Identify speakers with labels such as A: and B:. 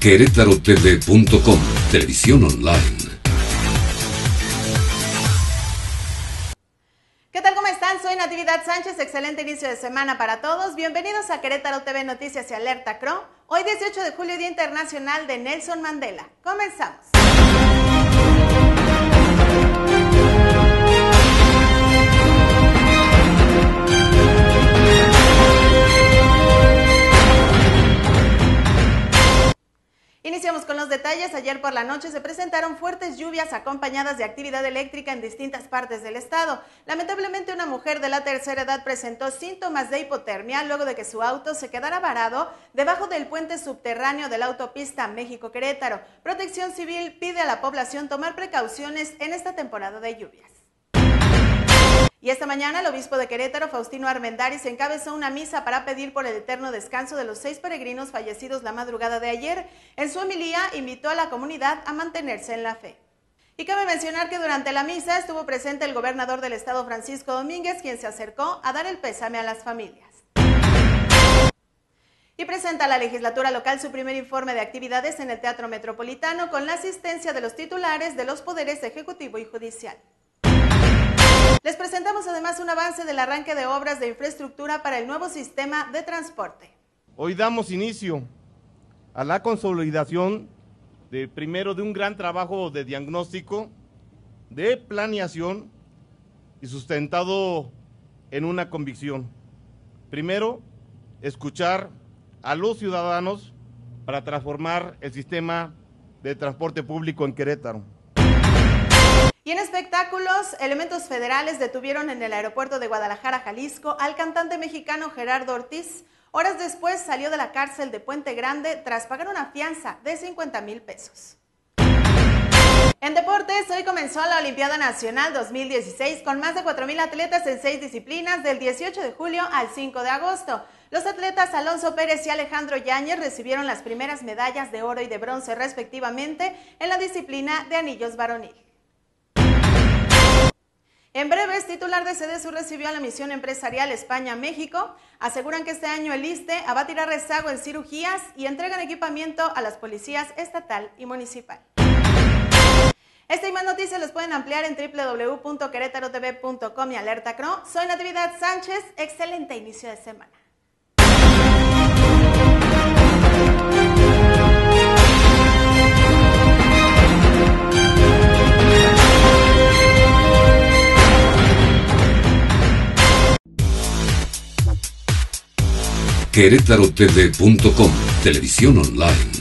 A: QuerétaroTV.com, televisión online.
B: ¿Qué tal? ¿Cómo están? Soy Natividad Sánchez. Excelente inicio de semana para todos. Bienvenidos a Querétaro TV Noticias y Alerta CRO. Hoy 18 de julio, Día Internacional de Nelson Mandela. Comenzamos. Con los detalles. Ayer por la noche se presentaron fuertes lluvias acompañadas de actividad eléctrica en distintas partes del estado. Lamentablemente una mujer de la tercera edad presentó síntomas de hipotermia luego de que su auto se quedara varado debajo del puente subterráneo de la autopista México-Querétaro. Protección Civil pide a la población tomar precauciones en esta temporada de lluvias. Y esta mañana el obispo de Querétaro, Faustino Armendáriz, encabezó una misa para pedir por el eterno descanso de los seis peregrinos fallecidos la madrugada de ayer. En su homilía invitó a la comunidad a mantenerse en la fe. Y cabe mencionar que durante la misa estuvo presente el gobernador del estado Francisco Domínguez, quien se acercó a dar el pésame a las familias. Y presenta a la legislatura local su primer informe de actividades en el Teatro Metropolitano con la asistencia de los titulares de los poderes ejecutivo y judicial. Les presentamos además un avance del arranque de obras de infraestructura para el nuevo sistema de transporte.
C: Hoy damos inicio a la consolidación de primero de un gran trabajo de diagnóstico, de planeación y sustentado en una convicción. Primero, escuchar a los ciudadanos para transformar el sistema de transporte público en Querétaro.
B: Y en espectáculos, elementos federales detuvieron en el aeropuerto de Guadalajara, Jalisco, al cantante mexicano Gerardo Ortiz. Horas después salió de la cárcel de Puente Grande tras pagar una fianza de 50 mil pesos. En deportes, hoy comenzó la Olimpiada Nacional 2016 con más de 4.000 atletas en seis disciplinas del 18 de julio al 5 de agosto. Los atletas Alonso Pérez y Alejandro Yáñez recibieron las primeras medallas de oro y de bronce respectivamente en la disciplina de anillos varonil. En breves, titular de CDSU recibió a la misión empresarial España-México. Aseguran que este año el ISTE abatirá rezago en cirugías y entregan equipamiento a las policías estatal y municipal. Esta y más noticias los pueden ampliar en www.querétarotv.com y Alerta Cro. Soy Natividad Sánchez. Excelente inicio de semana.
A: QuerétaroTV.com, televisión online.